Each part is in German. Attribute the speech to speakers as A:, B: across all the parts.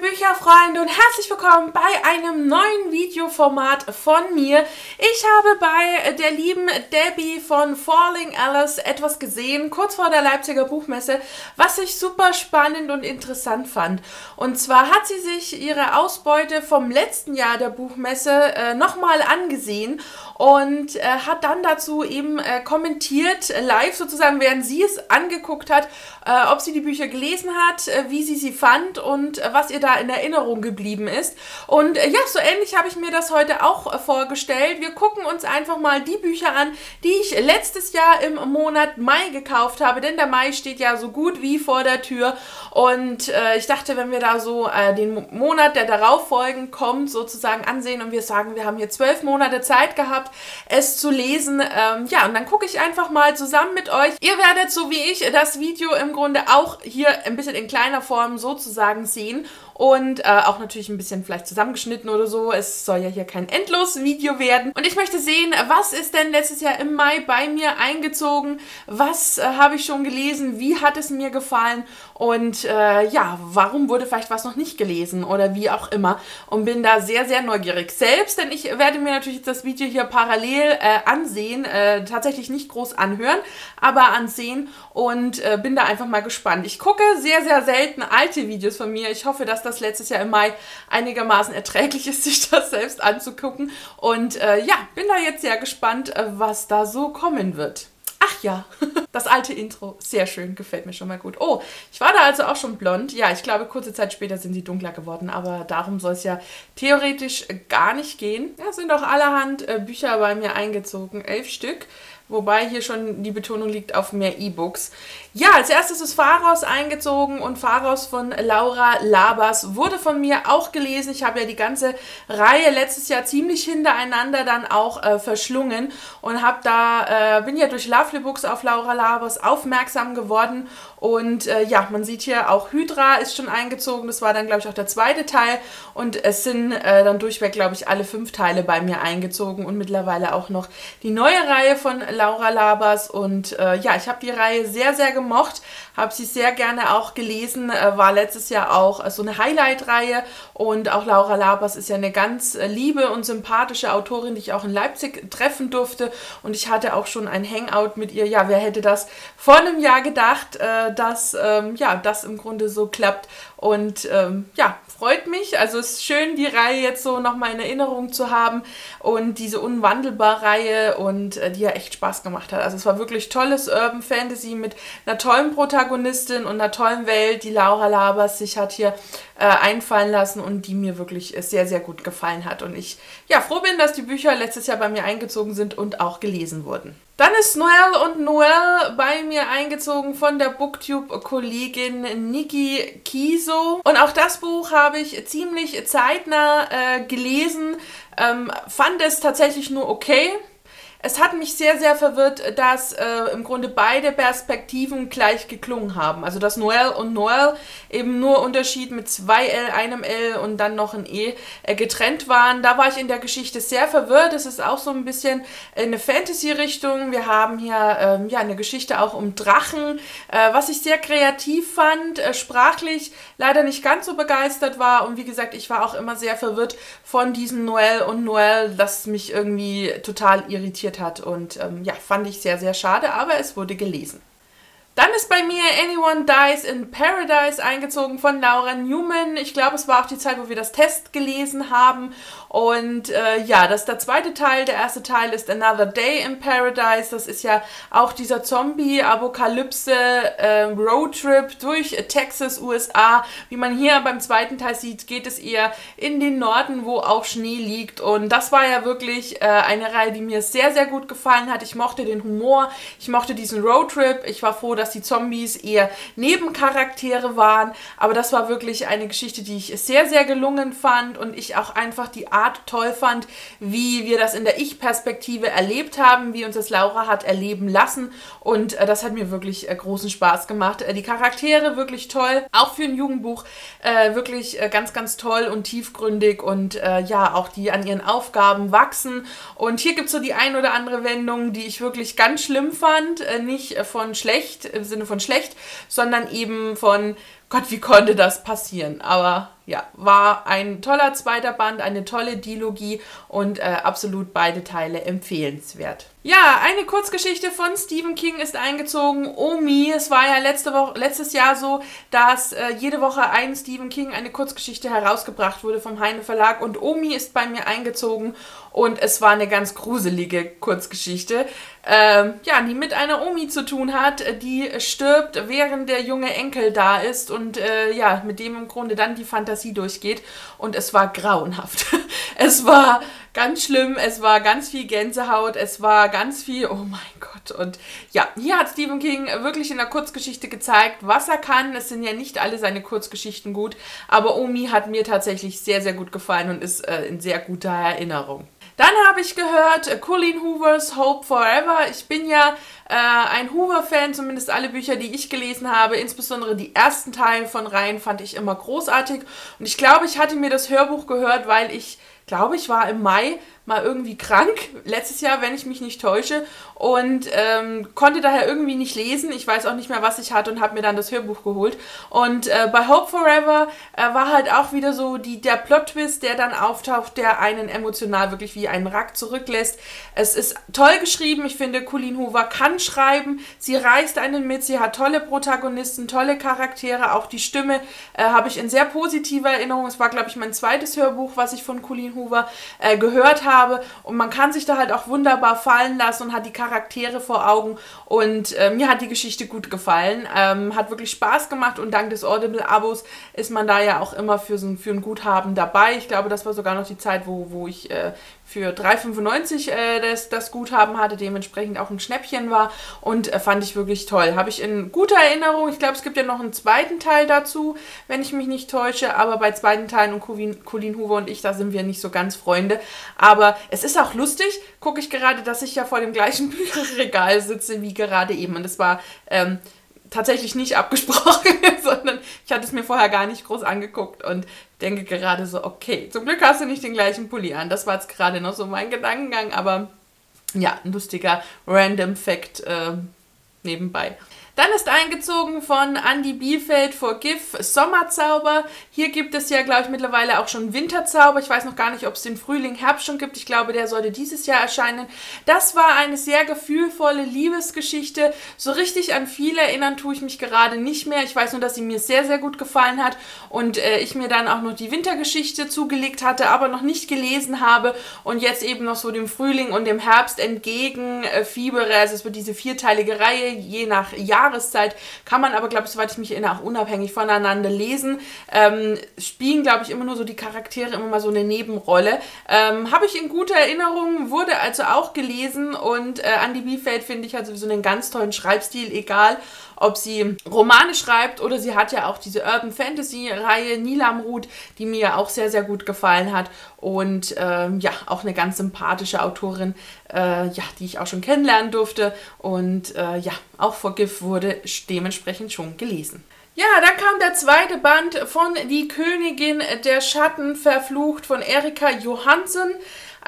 A: Bücherfreunde und herzlich willkommen bei einem neuen Videoformat von mir. Ich habe bei der lieben Debbie von Falling Alice etwas gesehen, kurz vor der Leipziger Buchmesse, was ich super spannend und interessant fand. Und zwar hat sie sich ihre Ausbeute vom letzten Jahr der Buchmesse äh, nochmal angesehen und äh, hat dann dazu eben äh, kommentiert, live sozusagen, während sie es angeguckt hat, äh, ob sie die Bücher gelesen hat, äh, wie sie sie fand und äh, was ihr da in Erinnerung geblieben ist. Und äh, ja, so ähnlich habe ich mir das heute auch äh, vorgestellt. Wir gucken uns einfach mal die Bücher an, die ich letztes Jahr im Monat Mai gekauft habe, denn der Mai steht ja so gut wie vor der Tür. Und äh, ich dachte, wenn wir da so äh, den Monat, der darauf folgend kommt, sozusagen ansehen und wir sagen, wir haben hier zwölf Monate Zeit gehabt, es zu lesen. Ähm, ja, und dann gucke ich einfach mal zusammen mit euch. Ihr werdet, so wie ich, das Video im Grunde auch hier ein bisschen in kleiner Form sozusagen sehen und äh, auch natürlich ein bisschen vielleicht zusammengeschnitten oder so. Es soll ja hier kein Endlos-Video werden. Und ich möchte sehen, was ist denn letztes Jahr im Mai bei mir eingezogen? Was äh, habe ich schon gelesen? Wie hat es mir gefallen? Und äh, ja, warum wurde vielleicht was noch nicht gelesen oder wie auch immer? Und bin da sehr, sehr neugierig. Selbst, denn ich werde mir natürlich das Video hier parallel äh, ansehen, äh, tatsächlich nicht groß anhören, aber ansehen und äh, bin da einfach mal gespannt. Ich gucke sehr, sehr selten alte Videos von mir. Ich hoffe, dass das letztes Jahr im Mai einigermaßen erträglich ist, sich das selbst anzugucken. Und äh, ja, bin da jetzt sehr gespannt, äh, was da so kommen wird. Ja, das alte Intro, sehr schön, gefällt mir schon mal gut. Oh, ich war da also auch schon blond. Ja, ich glaube, kurze Zeit später sind sie dunkler geworden, aber darum soll es ja theoretisch gar nicht gehen. Ja, sind auch allerhand äh, Bücher bei mir eingezogen, elf Stück. Wobei hier schon die Betonung liegt auf mehr E-Books. Ja, als erstes ist Pharos eingezogen und Pharos von Laura Labas wurde von mir auch gelesen. Ich habe ja die ganze Reihe letztes Jahr ziemlich hintereinander dann auch äh, verschlungen und habe da, äh, bin ja durch Lovely Books auf Laura Labas aufmerksam geworden und äh, ja, man sieht hier auch Hydra ist schon eingezogen. Das war dann, glaube ich, auch der zweite Teil und es sind äh, dann durchweg, glaube ich, alle fünf Teile bei mir eingezogen und mittlerweile auch noch die neue Reihe von Laura Labas und äh, ja, ich habe die Reihe sehr, sehr gemocht, habe sie sehr gerne auch gelesen, äh, war letztes Jahr auch äh, so eine Highlight-Reihe und auch Laura Labas ist ja eine ganz äh, liebe und sympathische Autorin, die ich auch in Leipzig treffen durfte und ich hatte auch schon ein Hangout mit ihr. Ja, wer hätte das vor einem Jahr gedacht, äh, dass ähm, ja, das im Grunde so klappt und ähm, ja, freut mich. Also es ist schön, die Reihe jetzt so nochmal in Erinnerung zu haben und diese Unwandelbar-Reihe und äh, die ja echt Spaß gemacht hat. Also es war wirklich tolles Urban Fantasy mit einer tollen Protagonistin und einer tollen Welt, die Laura Labers sich hat hier äh, einfallen lassen und die mir wirklich sehr, sehr gut gefallen hat. Und ich ja froh bin, dass die Bücher letztes Jahr bei mir eingezogen sind und auch gelesen wurden. Dann ist Noel und Noel bei mir eingezogen von der Booktube-Kollegin Niki Kiso. Und auch das Buch habe ich ziemlich zeitnah äh, gelesen, ähm, fand es tatsächlich nur okay. Es hat mich sehr, sehr verwirrt, dass äh, im Grunde beide Perspektiven gleich geklungen haben. Also dass Noel und Noel eben nur Unterschied mit zwei L, einem L und dann noch ein E äh, getrennt waren. Da war ich in der Geschichte sehr verwirrt. Es ist auch so ein bisschen eine Fantasy-Richtung. Wir haben hier ähm, ja eine Geschichte auch um Drachen, äh, was ich sehr kreativ fand, äh, sprachlich leider nicht ganz so begeistert war. Und wie gesagt, ich war auch immer sehr verwirrt von diesen Noel und Noel, das mich irgendwie total irritiert interessiert hat. Und ähm, ja, fand ich sehr, sehr schade, aber es wurde gelesen. Dann ist bei mir Anyone Dies in Paradise eingezogen von Laura Newman. Ich glaube, es war auch die Zeit, wo wir das Test gelesen haben. Und äh, ja, das ist der zweite Teil. Der erste Teil ist Another Day in Paradise. Das ist ja auch dieser Zombie-Apokalypse äh, Roadtrip durch Texas, USA. Wie man hier beim zweiten Teil sieht, geht es eher in den Norden, wo auch Schnee liegt. Und das war ja wirklich äh, eine Reihe, die mir sehr, sehr gut gefallen hat. Ich mochte den Humor, ich mochte diesen Roadtrip. Ich war froh, dass dass die Zombies eher Nebencharaktere waren. Aber das war wirklich eine Geschichte, die ich sehr, sehr gelungen fand und ich auch einfach die Art toll fand, wie wir das in der Ich-Perspektive erlebt haben, wie uns das Laura hat erleben lassen. Und äh, das hat mir wirklich äh, großen Spaß gemacht. Äh, die Charaktere wirklich toll, auch für ein Jugendbuch äh, wirklich äh, ganz, ganz toll und tiefgründig und äh, ja, auch die an ihren Aufgaben wachsen. Und hier gibt es so die ein oder andere Wendung, die ich wirklich ganz schlimm fand. nicht von schlecht, im Sinne von schlecht, sondern eben von Gott, wie konnte das passieren? Aber ja, war ein toller zweiter Band, eine tolle Dilogie und äh, absolut beide Teile empfehlenswert. Ja, eine Kurzgeschichte von Stephen King ist eingezogen. Omi, es war ja letzte Woche, letztes Jahr so, dass äh, jede Woche ein Stephen King eine Kurzgeschichte herausgebracht wurde vom Heine Verlag und Omi ist bei mir eingezogen und es war eine ganz gruselige Kurzgeschichte, ähm, ja, die mit einer Omi zu tun hat, die stirbt, während der junge Enkel da ist und äh, ja, mit dem im Grunde dann die Fantasie durchgeht und es war grauenhaft. es war ganz schlimm, es war ganz viel Gänsehaut, es war ganz viel, oh mein Gott. Und ja, hier hat Stephen King wirklich in der Kurzgeschichte gezeigt, was er kann. Es sind ja nicht alle seine Kurzgeschichten gut, aber Omi hat mir tatsächlich sehr, sehr gut gefallen und ist äh, in sehr guter Erinnerung. Dann habe ich gehört, äh, Colleen Hoovers Hope Forever. Ich bin ja äh, ein Hoover-Fan, zumindest alle Bücher, die ich gelesen habe. Insbesondere die ersten Teile von Reihen fand ich immer großartig. Und ich glaube, ich hatte mir das Hörbuch gehört, weil ich glaube, ich war im Mai mal irgendwie krank, letztes Jahr, wenn ich mich nicht täusche, und ähm, konnte daher irgendwie nicht lesen. Ich weiß auch nicht mehr, was ich hatte und habe mir dann das Hörbuch geholt. Und äh, bei Hope Forever äh, war halt auch wieder so die, der Plot-Twist, der dann auftaucht, der einen emotional wirklich wie einen Rack zurücklässt. Es ist toll geschrieben. Ich finde, Colleen Hoover kann schreiben. Sie reißt einen mit. Sie hat tolle Protagonisten, tolle Charaktere. Auch die Stimme äh, habe ich in sehr positiver Erinnerung. Es war, glaube ich, mein zweites Hörbuch, was ich von Colleen Hoover äh, gehört habe habe. Und man kann sich da halt auch wunderbar fallen lassen und hat die Charaktere vor Augen. Und äh, mir hat die Geschichte gut gefallen. Ähm, hat wirklich Spaß gemacht und dank des Audible-Abos ist man da ja auch immer für, so, für ein Guthaben dabei. Ich glaube, das war sogar noch die Zeit, wo, wo ich äh, für 3,95 äh, das, das Guthaben hatte, dementsprechend auch ein Schnäppchen war und äh, fand ich wirklich toll. Habe ich in guter Erinnerung. Ich glaube, es gibt ja noch einen zweiten Teil dazu, wenn ich mich nicht täusche, aber bei zweiten Teilen und Colin Hoover und ich, da sind wir nicht so ganz Freunde. Aber es ist auch lustig, gucke ich gerade, dass ich ja vor dem gleichen Bücherregal sitze wie gerade eben. Und das war ähm, tatsächlich nicht abgesprochen, sondern ich hatte es mir vorher gar nicht groß angeguckt und denke gerade so, okay, zum Glück hast du nicht den gleichen Pulli an. Das war jetzt gerade noch so mein Gedankengang, aber ja, ein lustiger Random Fact äh, nebenbei. Dann ist eingezogen von Andy Bielfeld Forgive Sommerzauber. Hier gibt es ja, glaube ich, mittlerweile auch schon Winterzauber. Ich weiß noch gar nicht, ob es den Frühling, Herbst schon gibt. Ich glaube, der sollte dieses Jahr erscheinen. Das war eine sehr gefühlvolle Liebesgeschichte. So richtig an viel erinnern tue ich mich gerade nicht mehr. Ich weiß nur, dass sie mir sehr, sehr gut gefallen hat und äh, ich mir dann auch noch die Wintergeschichte zugelegt hatte, aber noch nicht gelesen habe und jetzt eben noch so dem Frühling und dem Herbst entgegen äh, fiebere. Also es wird diese vierteilige Reihe, je nach Jahr Jahreszeit. Kann man aber, glaube ich, soweit ich mich erinnere, auch unabhängig voneinander lesen. Ähm, spielen, glaube ich, immer nur so die Charaktere immer mal so eine Nebenrolle. Ähm, Habe ich in guter Erinnerung, wurde also auch gelesen und äh, Andy Biefeld, finde ich, hat sowieso einen ganz tollen Schreibstil, egal ob sie Romane schreibt oder sie hat ja auch diese Urban Fantasy Reihe Nilamrut, die mir auch sehr, sehr gut gefallen hat und ähm, ja, auch eine ganz sympathische Autorin, äh, ja, die ich auch schon kennenlernen durfte und äh, ja, auch vor GIF wurde dementsprechend schon gelesen. Ja, dann kam der zweite Band von Die Königin der Schatten verflucht von Erika Johansen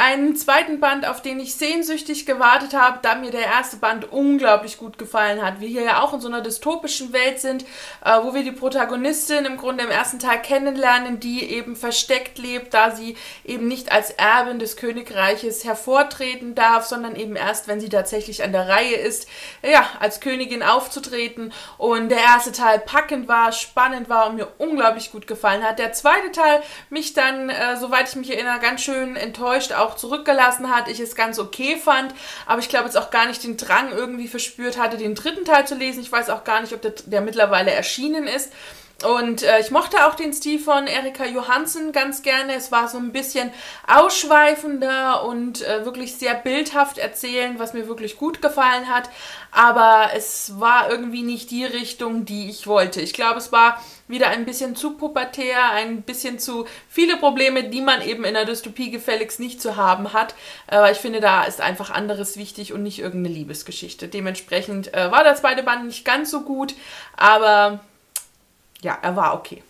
A: einen zweiten Band, auf den ich sehnsüchtig gewartet habe, da mir der erste Band unglaublich gut gefallen hat. Wir hier ja auch in so einer dystopischen Welt sind, äh, wo wir die Protagonistin im Grunde im ersten Teil kennenlernen, die eben versteckt lebt, da sie eben nicht als Erbin des Königreiches hervortreten darf, sondern eben erst, wenn sie tatsächlich an der Reihe ist, ja, als Königin aufzutreten. Und der erste Teil packend war, spannend war und mir unglaublich gut gefallen hat. Der zweite Teil mich dann, äh, soweit ich mich erinnere, ganz schön enttäuscht auch zurückgelassen hat, ich es ganz okay fand, aber ich glaube jetzt auch gar nicht den Drang irgendwie verspürt hatte, den dritten Teil zu lesen. Ich weiß auch gar nicht, ob der, der mittlerweile erschienen ist. Und äh, ich mochte auch den Stil von Erika Johansen ganz gerne. Es war so ein bisschen ausschweifender und äh, wirklich sehr bildhaft erzählen, was mir wirklich gut gefallen hat. Aber es war irgendwie nicht die Richtung, die ich wollte. Ich glaube, es war wieder ein bisschen zu pubertär, ein bisschen zu viele Probleme, die man eben in der Dystopie gefälligst nicht zu haben hat. Aber ich finde, da ist einfach anderes wichtig und nicht irgendeine Liebesgeschichte. Dementsprechend äh, war der zweite Band nicht ganz so gut, aber ja, er war okay.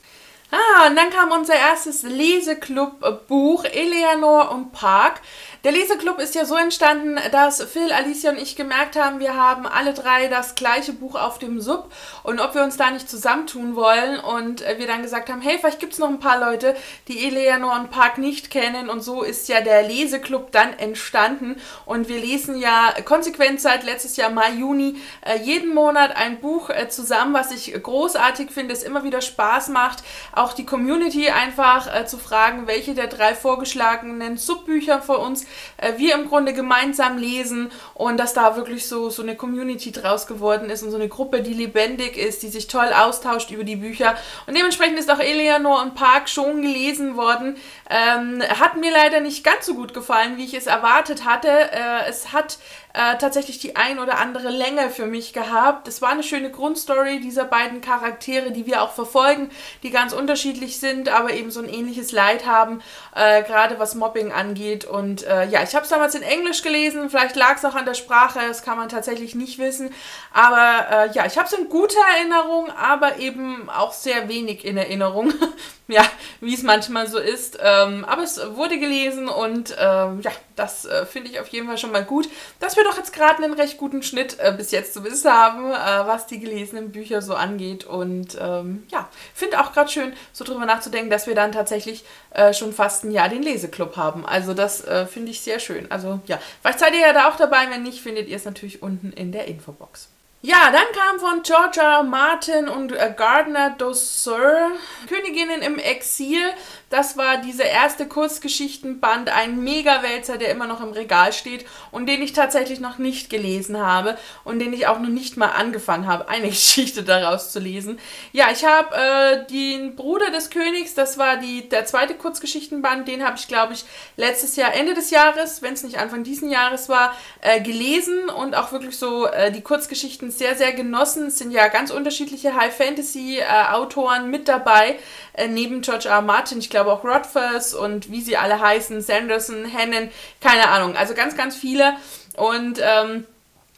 A: Ah, und dann kam unser erstes Leseclub-Buch, Eleanor und Park. Der Leseclub ist ja so entstanden, dass Phil, Alicia und ich gemerkt haben, wir haben alle drei das gleiche Buch auf dem Sub. Und ob wir uns da nicht zusammentun wollen und wir dann gesagt haben, hey, vielleicht gibt es noch ein paar Leute, die Eleanor und Park nicht kennen. Und so ist ja der Leseclub dann entstanden. Und wir lesen ja konsequent seit letztes Jahr Mai, Juni äh, jeden Monat ein Buch äh, zusammen, was ich großartig finde, es immer wieder Spaß macht, auch die Community einfach äh, zu fragen, welche der drei vorgeschlagenen Subbücher von uns äh, wir im Grunde gemeinsam lesen und dass da wirklich so, so eine Community draus geworden ist und so eine Gruppe, die lebendig ist, die sich toll austauscht über die Bücher. Und dementsprechend ist auch Eleanor und Park schon gelesen worden. Ähm, hat mir leider nicht ganz so gut gefallen, wie ich es erwartet hatte. Äh, es hat äh, tatsächlich die ein oder andere Länge für mich gehabt. Es war eine schöne Grundstory dieser beiden Charaktere, die wir auch verfolgen, die ganz unterschiedlich sind, aber eben so ein ähnliches Leid haben, äh, gerade was Mobbing angeht. Und äh, ja, ich habe es damals in Englisch gelesen, vielleicht lag es auch an der Sprache, das kann man tatsächlich nicht wissen. Aber äh, ja, ich habe es in guter Erinnerung, aber eben auch sehr wenig in Erinnerung. ja, wie es manchmal so ist. Ähm, aber es wurde gelesen und ähm, ja, das äh, finde ich auf jeden Fall schon mal gut, dass wir doch jetzt gerade einen recht guten Schnitt äh, bis jetzt zu wissen haben, äh, was die gelesenen Bücher so angeht. Und ähm, ja, finde auch gerade schön, so drüber nachzudenken, dass wir dann tatsächlich äh, schon fast ein Jahr den Leseclub haben. Also das äh, finde ich sehr schön. Also ja, vielleicht seid ihr ja da auch dabei. Wenn nicht, findet ihr es natürlich unten in der Infobox. Ja, dann kam von Georgia Martin und äh, Gardner Dosseur Königinnen im Exil. Das war dieser erste Kurzgeschichtenband, ein Mega-Wälzer, der immer noch im Regal steht und den ich tatsächlich noch nicht gelesen habe und den ich auch noch nicht mal angefangen habe, eine Geschichte daraus zu lesen. Ja, ich habe äh, den Bruder des Königs, das war die, der zweite Kurzgeschichtenband, den habe ich, glaube ich, letztes Jahr, Ende des Jahres, wenn es nicht Anfang diesen Jahres war, äh, gelesen und auch wirklich so äh, die Kurzgeschichten sehr, sehr genossen. Es sind ja ganz unterschiedliche High-Fantasy-Autoren mit dabei, äh, neben George R. Martin, ich glaube auch Rothfuss und wie sie alle heißen, Sanderson, Hennen, keine Ahnung, also ganz, ganz viele. Und ähm,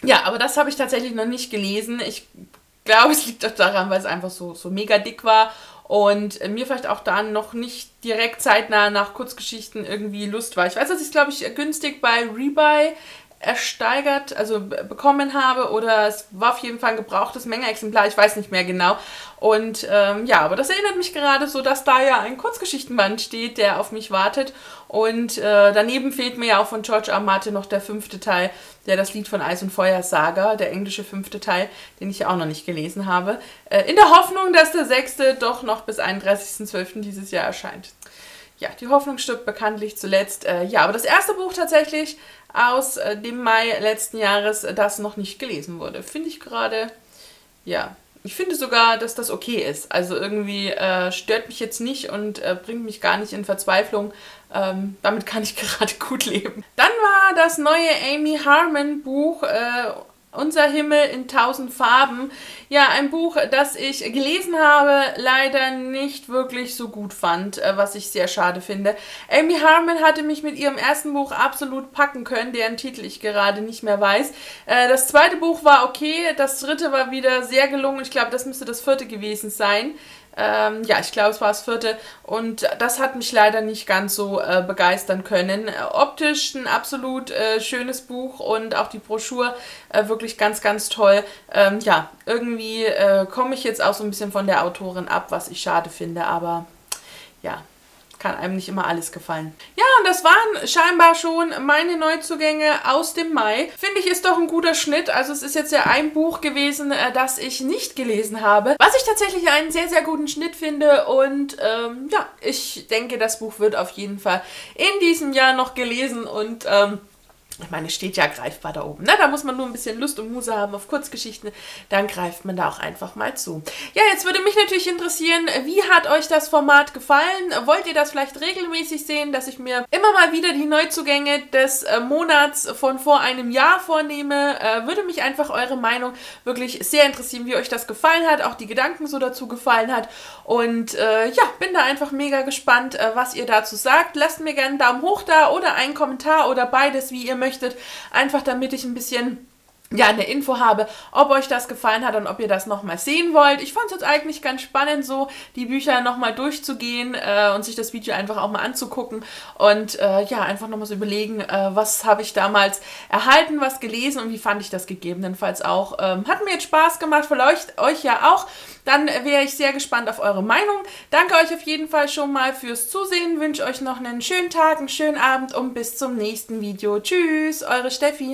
A: ja, aber das habe ich tatsächlich noch nicht gelesen. Ich glaube, es liegt auch daran, weil es einfach so, so mega dick war und mir vielleicht auch da noch nicht direkt zeitnah nach Kurzgeschichten irgendwie Lust war. Ich weiß, dass ich es, glaube ich, günstig bei Rebuy ersteigert, also bekommen habe oder es war auf jeden Fall ein gebrauchtes Mengeexemplar, ich weiß nicht mehr genau. Und ähm, ja, aber das erinnert mich gerade so, dass da ja ein Kurzgeschichtenband steht, der auf mich wartet. Und äh, daneben fehlt mir ja auch von George R. Martin noch der fünfte Teil, der das Lied von Eis und Feuer Saga, der englische fünfte Teil, den ich ja auch noch nicht gelesen habe. Äh, in der Hoffnung, dass der sechste doch noch bis 31.12. dieses Jahr erscheint. Ja, die Hoffnung stirbt bekanntlich zuletzt. Äh, ja, aber das erste Buch tatsächlich aus äh, dem Mai letzten Jahres, äh, das noch nicht gelesen wurde. Finde ich gerade, ja, ich finde sogar, dass das okay ist. Also irgendwie äh, stört mich jetzt nicht und äh, bringt mich gar nicht in Verzweiflung. Ähm, damit kann ich gerade gut leben. Dann war das neue Amy Harmon Buch äh, unser Himmel in tausend Farben. Ja, ein Buch, das ich gelesen habe, leider nicht wirklich so gut fand, äh, was ich sehr schade finde. Amy Harmon hatte mich mit ihrem ersten Buch absolut packen können, deren Titel ich gerade nicht mehr weiß. Äh, das zweite Buch war okay, das dritte war wieder sehr gelungen. Ich glaube, das müsste das vierte gewesen sein. Ähm, ja, ich glaube, es war das vierte. Und das hat mich leider nicht ganz so äh, begeistern können. Äh, optisch ein absolut äh, schönes Buch und auch die Broschur äh, wirklich ganz, ganz toll. Ähm, ja, irgendwie äh, komme ich jetzt auch so ein bisschen von der Autorin ab, was ich schade finde. Aber ja, kann einem nicht immer alles gefallen. Ja, und das waren scheinbar schon meine Neuzugänge aus dem Mai. Finde ich, ist doch ein guter Schnitt. Also es ist jetzt ja ein Buch gewesen, äh, das ich nicht gelesen habe. Was ich tatsächlich einen sehr, sehr guten Schnitt finde. Und ähm, ja, ich denke, das Buch wird auf jeden Fall in diesem Jahr noch gelesen und... Ähm, ich meine, steht ja greifbar da oben. Ne? Da muss man nur ein bisschen Lust und Muse haben auf Kurzgeschichten. Dann greift man da auch einfach mal zu. Ja, jetzt würde mich natürlich interessieren, wie hat euch das Format gefallen? Wollt ihr das vielleicht regelmäßig sehen, dass ich mir immer mal wieder die Neuzugänge des äh, Monats von vor einem Jahr vornehme? Äh, würde mich einfach eure Meinung wirklich sehr interessieren, wie euch das gefallen hat, auch die Gedanken so dazu gefallen hat. Und äh, ja, bin da einfach mega gespannt, äh, was ihr dazu sagt. Lasst mir gerne einen Daumen hoch da oder einen Kommentar oder beides, wie ihr möchtet. Einfach damit ich ein bisschen ja, eine Info habe, ob euch das gefallen hat und ob ihr das nochmal sehen wollt. Ich fand es jetzt eigentlich ganz spannend, so die Bücher nochmal durchzugehen äh, und sich das Video einfach auch mal anzugucken und äh, ja, einfach nochmal so überlegen, äh, was habe ich damals erhalten, was gelesen und wie fand ich das gegebenenfalls auch. Ähm, hat mir jetzt Spaß gemacht, vielleicht euch ja auch. Dann wäre ich sehr gespannt auf eure Meinung. Danke euch auf jeden Fall schon mal fürs Zusehen, wünsche euch noch einen schönen Tag, einen schönen Abend und bis zum nächsten Video. Tschüss, eure Steffi.